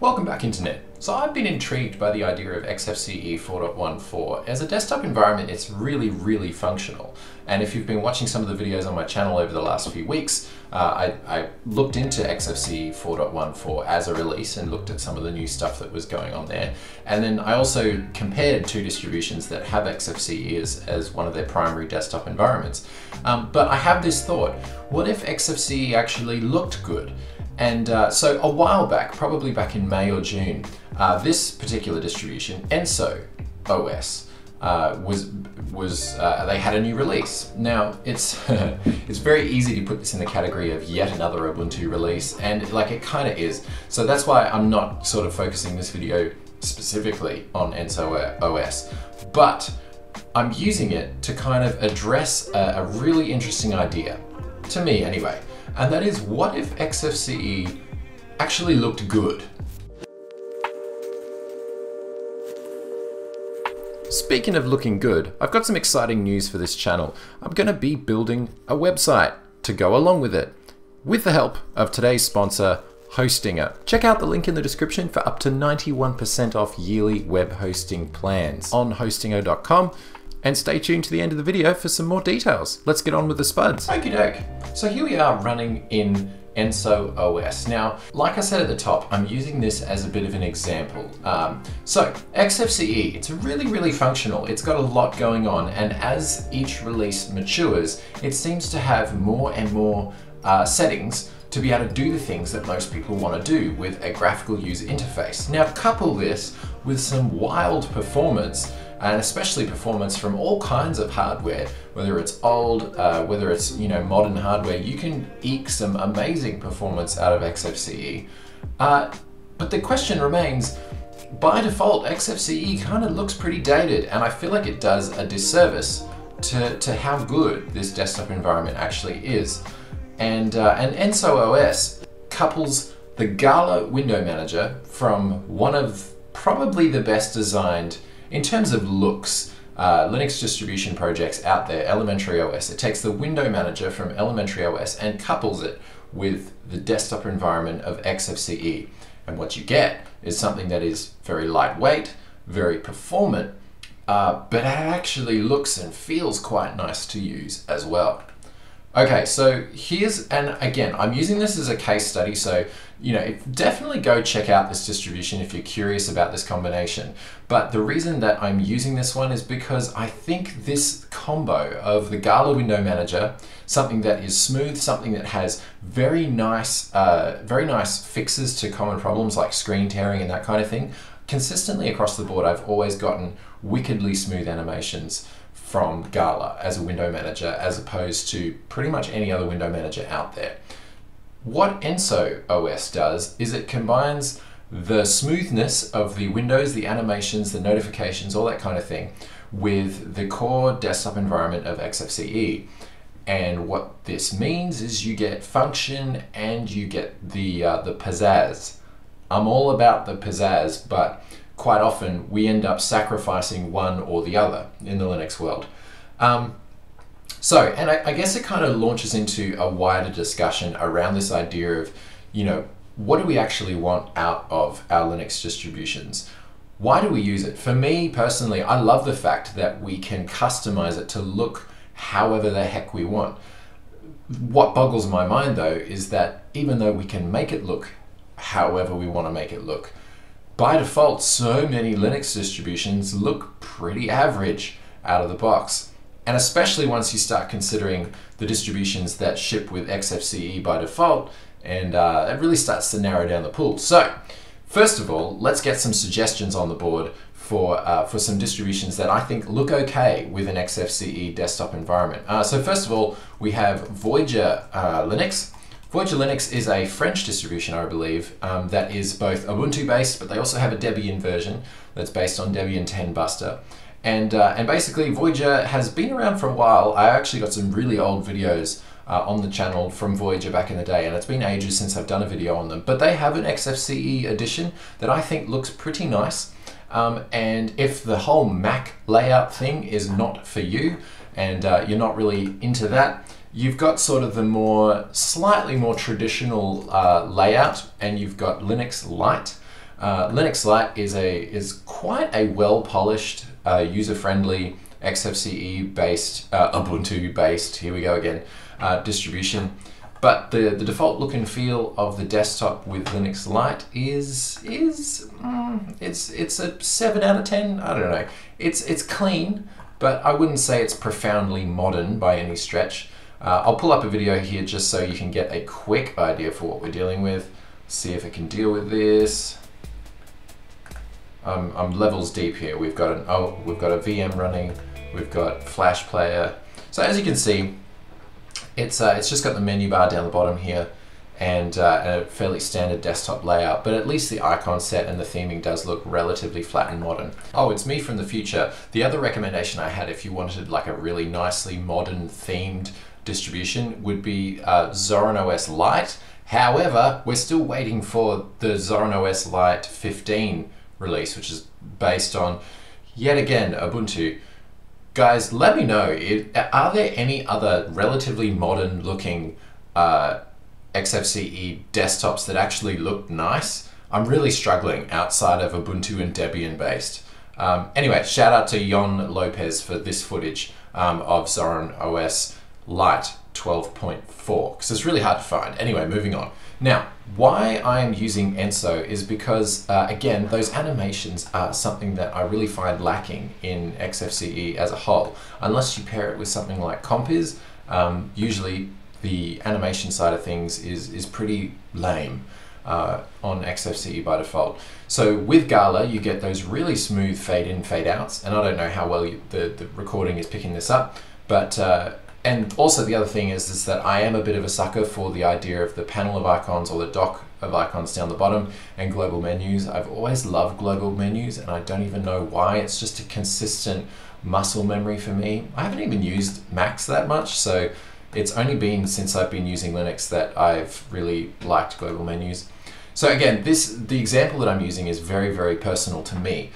Welcome back Internet. So I've been intrigued by the idea of XFCE 4.14. As a desktop environment, it's really, really functional. And if you've been watching some of the videos on my channel over the last few weeks, uh, I, I, looked into XFCE 4.14 as a release and looked at some of the new stuff that was going on there. And then I also compared two distributions that have XFCE as, as one of their primary desktop environments. Um, but I have this thought, what if XFCE actually looked good? And uh, so a while back, probably back in May or June, uh, this particular distribution, Enso OS, uh, was was uh, they had a new release. Now it's it's very easy to put this in the category of yet another Ubuntu release, and like it kind of is. So that's why I'm not sort of focusing this video specifically on Enso OS, but I'm using it to kind of address a, a really interesting idea, to me anyway and that is what if XFCE actually looked good? Speaking of looking good, I've got some exciting news for this channel. I'm going to be building a website to go along with it, with the help of today's sponsor, Hostinger. Check out the link in the description for up to 91% off yearly web hosting plans on hostinger.com and stay tuned to the end of the video for some more details. Let's get on with the spuds. Okie doke. So here we are running in Enso OS. Now, like I said at the top, I'm using this as a bit of an example. Um, so, XFCE, it's really, really functional. It's got a lot going on, and as each release matures, it seems to have more and more uh, settings to be able to do the things that most people want to do with a graphical user interface. Now, couple this with some wild performance and especially performance from all kinds of hardware, whether it's old, uh, whether it's you know modern hardware, you can eke some amazing performance out of XFCE. Uh, but the question remains, by default, XFCE kind of looks pretty dated, and I feel like it does a disservice to, to how good this desktop environment actually is. And, uh, and Enso OS couples the Gala window manager from one of probably the best designed in terms of looks, uh, Linux distribution projects out there, Elementary OS, it takes the window manager from Elementary OS and couples it with the desktop environment of XFCE. And what you get is something that is very lightweight, very performant, uh, but it actually looks and feels quite nice to use as well. Okay, so here's, and again, I'm using this as a case study, so you know, definitely go check out this distribution if you're curious about this combination. But the reason that I'm using this one is because I think this combo of the Gala Window Manager, something that is smooth, something that has very nice, uh, very nice fixes to common problems like screen tearing and that kind of thing, consistently across the board, I've always gotten wickedly smooth animations from Gala as a window manager as opposed to pretty much any other window manager out there. What Enso OS does is it combines the smoothness of the windows, the animations, the notifications, all that kind of thing with the core desktop environment of XFCE. And what this means is you get function and you get the, uh, the pizzazz. I'm all about the pizzazz, but quite often we end up sacrificing one or the other in the Linux world. Um, so, and I, I, guess it kind of launches into a wider discussion around this idea of, you know, what do we actually want out of our Linux distributions? Why do we use it? For me personally, I love the fact that we can customize it to look however the heck we want. What boggles my mind though is that even though we can make it look however we want to make it look, by default, so many Linux distributions look pretty average out of the box. And especially once you start considering the distributions that ship with XFCE by default, and uh, it really starts to narrow down the pool. So, first of all, let's get some suggestions on the board for, uh, for some distributions that I think look okay with an XFCE desktop environment. Uh, so first of all, we have Voyager uh, Linux. Voyager Linux is a French distribution, I believe, um, that is both Ubuntu based, but they also have a Debian version that's based on Debian 10 Buster. And, uh, and basically, Voyager has been around for a while. I actually got some really old videos uh, on the channel from Voyager back in the day, and it's been ages since I've done a video on them. But they have an XFCE edition that I think looks pretty nice. Um, and if the whole Mac layout thing is not for you, and uh, you're not really into that, you've got sort of the more, slightly more traditional uh, layout and you've got Linux Lite. Uh, Linux Lite is a is quite a well polished, uh, user friendly XFCE based uh, Ubuntu based. Here we go again uh, distribution. But the, the default look and feel of the desktop with Linux Lite is is mm, it's it's a seven out of ten. I don't know. It's it's clean, but I wouldn't say it's profoundly modern by any stretch. Uh, I'll pull up a video here just so you can get a quick idea for what we're dealing with. See if it can deal with this. I'm levels deep here. We've got an oh, we've got a VM running. We've got Flash Player. So as you can see, it's uh, it's just got the menu bar down the bottom here and uh, a fairly standard desktop layout, but at least the icon set and the theming does look relatively flat and modern. Oh, it's me from the future. The other recommendation I had if you wanted like a really nicely modern themed distribution would be uh, Zorin OS Lite. However, we're still waiting for the Zorin OS Lite 15 release, which is based on, yet again, Ubuntu. Guys, let me know, it, are there any other relatively modern looking uh, XFCE desktops that actually look nice? I'm really struggling outside of Ubuntu and Debian based. Um, anyway, shout out to Yon Lopez for this footage um, of Zorin OS Lite 12.4 because it's really hard to find. Anyway, moving on. Now, why I'm using Enso is because, uh, again, those animations are something that I really find lacking in XFCE as a whole. Unless you pair it with something like Compiz, um, usually the animation side of things is, is pretty lame. Uh, on XFCE by default. So with Gala, you get those really smooth fade in, fade outs, and I don't know how well you, the, the recording is picking this up, but uh, and also the other thing is, is that I am a bit of a sucker for the idea of the panel of icons or the dock of icons down the bottom and global menus. I've always loved global menus and I don't even know why. It's just a consistent muscle memory for me. I haven't even used Macs that much, so it's only been since I've been using Linux that I've really liked global menus. So again, this the example that I'm using is very, very personal to me.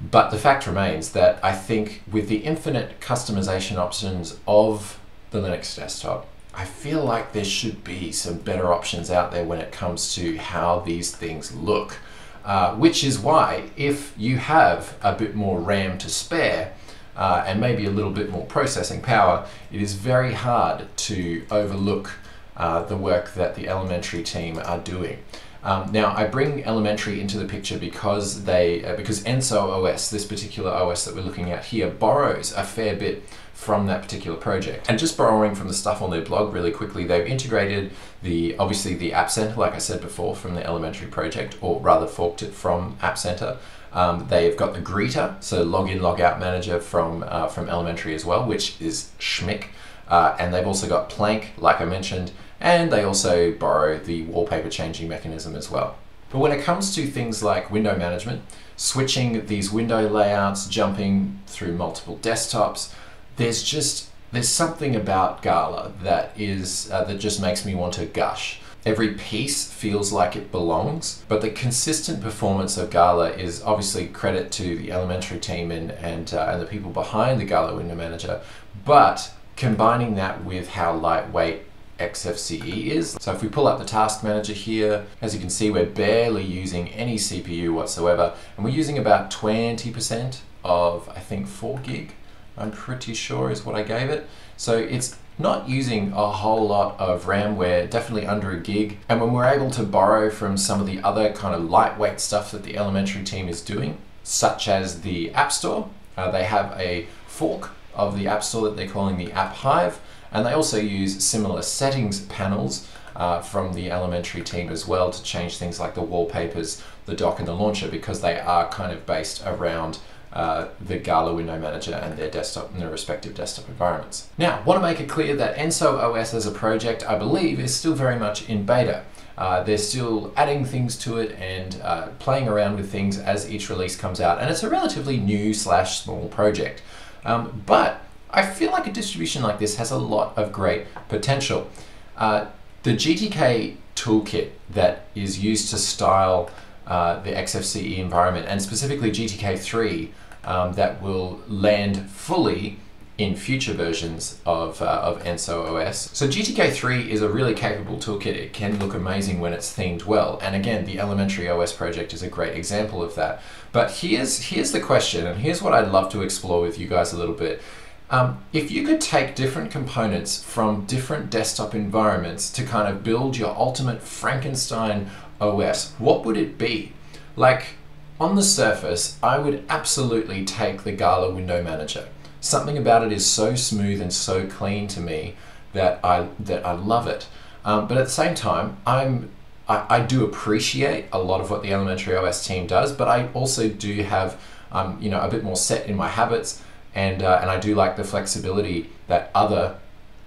But the fact remains that I think with the infinite customization options of the Linux desktop, I feel like there should be some better options out there when it comes to how these things look. Uh, which is why, if you have a bit more RAM to spare uh, and maybe a little bit more processing power, it is very hard to overlook uh, the work that the elementary team are doing. Um, now I bring Elementary into the picture because they uh, because Enso OS, this particular OS that we're looking at here, borrows a fair bit from that particular project. And just borrowing from the stuff on their blog really quickly, they've integrated the obviously the App Center, like I said before, from the Elementary project, or rather forked it from App Center. Um, they've got the greeter, so login, logout manager from uh, from Elementary as well, which is schmick. Uh, and they've also got Plank, like I mentioned, and they also borrow the wallpaper changing mechanism as well. But when it comes to things like window management, switching these window layouts, jumping through multiple desktops, there's just there's something about Gala that is uh, that just makes me want to gush. Every piece feels like it belongs, but the consistent performance of Gala is obviously credit to the elementary team and and, uh, and the people behind the Gala Window Manager. But combining that with how lightweight XFCE is. So if we pull up the task manager here, as you can see, we're barely using any CPU whatsoever, and we're using about 20% of, I think, 4 gig, I'm pretty sure is what I gave it. So it's not using a whole lot of RAM, we're definitely under a gig. And when we're able to borrow from some of the other kind of lightweight stuff that the elementary team is doing, such as the App Store, uh, they have a fork of the App Store that they're calling the App Hive, and they also use similar settings panels uh, from the elementary team as well to change things like the wallpapers, the dock and the launcher because they are kind of based around uh, the Gala window manager and their desktop and their respective desktop environments. Now, want to make it clear that Enso OS as a project, I believe, is still very much in beta. Uh, they're still adding things to it and uh, playing around with things as each release comes out, and it's a relatively new slash small project. Um, but I feel like a distribution like this has a lot of great potential. Uh, the GTK toolkit that is used to style uh, the XFCE environment, and specifically GTK3, um, that will land fully in future versions of, uh, of ENSO OS. So GTK3 is a really capable toolkit. It can look amazing when it's themed well. And again, the Elementary OS project is a great example of that. But here's, here's the question, and here's what I'd love to explore with you guys a little bit. Um, if you could take different components from different desktop environments to kind of build your ultimate Frankenstein OS, what would it be? Like, on the surface, I would absolutely take the Gala Window Manager. Something about it is so smooth and so clean to me that I that I love it. Um, but at the same time, I'm I, I, do appreciate a lot of what the Elementary OS team does, but I also do have um, you know a bit more set in my habits and uh, and I do like the flexibility that other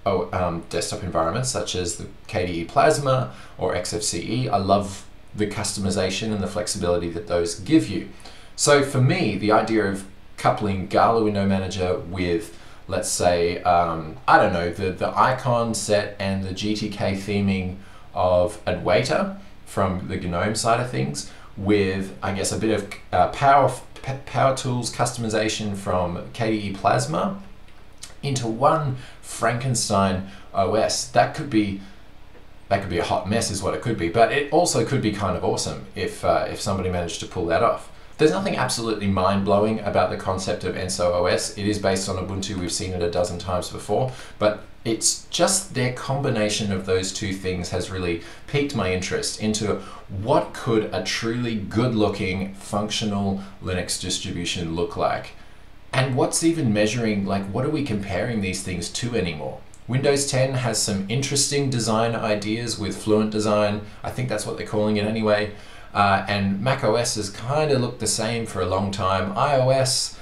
oh, um, desktop environments such as the KDE Plasma or XFCE. I love the customization and the flexibility that those give you. So for me, the idea of coupling Gala Window Manager with let's say, um, I don't know, the, the icon set and the GTK theming of Adwaita from the GNOME side of things with, I guess, a bit of uh, power Power Tools customization from KDE Plasma into one Frankenstein OS. That could be that could be a hot mess, is what it could be. But it also could be kind of awesome if uh, if somebody managed to pull that off. There's nothing absolutely mind blowing about the concept of ENSO OS. It is based on Ubuntu. We've seen it a dozen times before, but it's just their combination of those two things has really piqued my interest into what could a truly good looking functional Linux distribution look like? And what's even measuring, like, what are we comparing these things to anymore? Windows 10 has some interesting design ideas with Fluent Design. I think that's what they're calling it anyway. Uh, and Mac OS has kind of looked the same for a long time. iOS,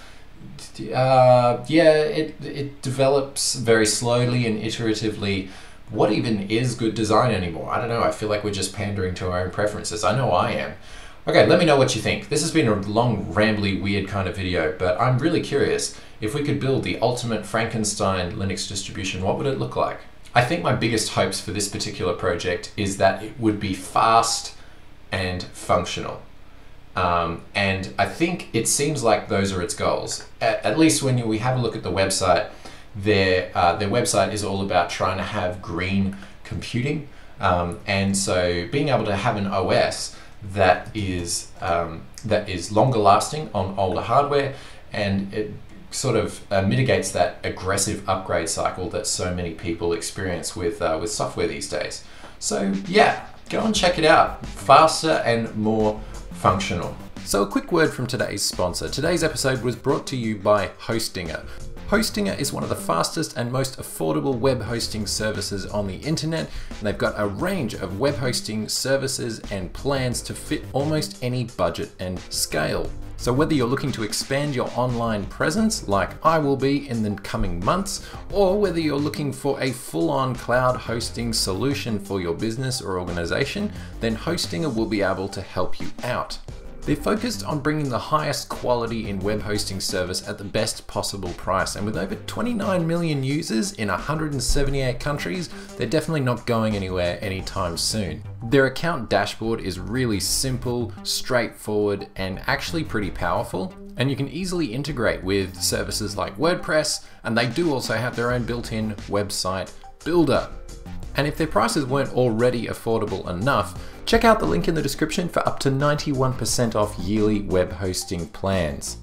uh, yeah, it, it develops very slowly and iteratively. What even is good design anymore? I don't know. I feel like we're just pandering to our own preferences. I know I am. Okay, let me know what you think. This has been a long, rambly, weird kind of video, but I'm really curious. If we could build the ultimate Frankenstein Linux distribution, what would it look like? I think my biggest hopes for this particular project is that it would be fast and functional. Um, and I think it seems like those are its goals. At, at least when you, we have a look at the website, their, uh, their website is all about trying to have green computing. Um, and so being able to have an OS that is, um, that is longer lasting on older hardware and it sort of uh, mitigates that aggressive upgrade cycle that so many people experience with, uh, with software these days. So yeah, go and check it out. Faster and more functional. So a quick word from today's sponsor. Today's episode was brought to you by Hostinger. Hostinger is one of the fastest and most affordable web hosting services on the internet, and they've got a range of web hosting services and plans to fit almost any budget and scale. So whether you're looking to expand your online presence, like I will be in the coming months, or whether you're looking for a full-on cloud hosting solution for your business or organization, then Hostinger will be able to help you out. They're focused on bringing the highest quality in web hosting service at the best possible price, and with over 29 million users in 178 countries, they're definitely not going anywhere anytime soon. Their account dashboard is really simple, straightforward, and actually pretty powerful, and you can easily integrate with services like WordPress, and they do also have their own built-in website builder. And if their prices weren't already affordable enough, check out the link in the description for up to 91% off yearly web hosting plans.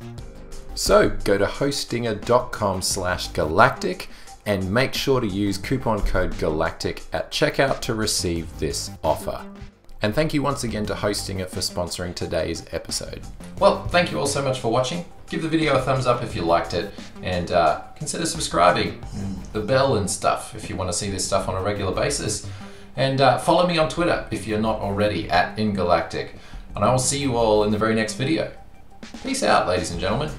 So go to hostinger.com slash galactic and make sure to use coupon code galactic at checkout to receive this offer. And thank you once again to Hostinger for sponsoring today's episode. Well, thank you all so much for watching. Give the video a thumbs up if you liked it, and uh, consider subscribing, the bell and stuff if you want to see this stuff on a regular basis. And uh, follow me on Twitter if you're not already at InGalactic. And I will see you all in the very next video. Peace out, ladies and gentlemen.